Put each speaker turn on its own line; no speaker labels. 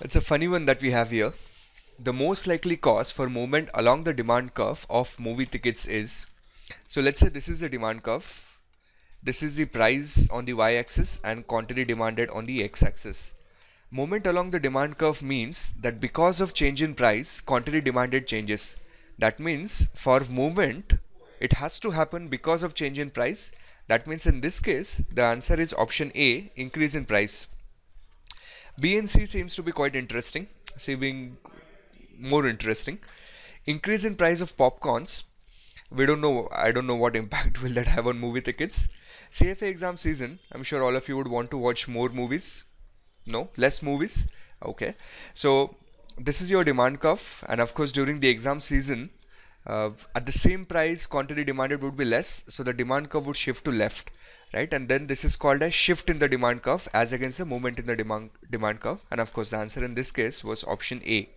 It's a funny one that we have here. The most likely cause for movement along the demand curve of movie tickets is. So let's say this is the demand curve. This is the price on the y-axis and quantity demanded on the x-axis. Movement along the demand curve means that because of change in price, quantity demanded changes. That means for movement, it has to happen because of change in price. That means in this case, the answer is option A, increase in price. B and C seems to be quite interesting. C being more interesting. Increase in price of popcorns. We don't know. I don't know what impact will that have on movie tickets. CFA exam season. I'm sure all of you would want to watch more movies. No, less movies. Okay. So this is your demand curve, and of course during the exam season, uh, at the same price, quantity demanded would be less. So the demand curve would shift to left right and then this is called a shift in the demand curve as against the movement in the demand demand curve and of course the answer in this case was option A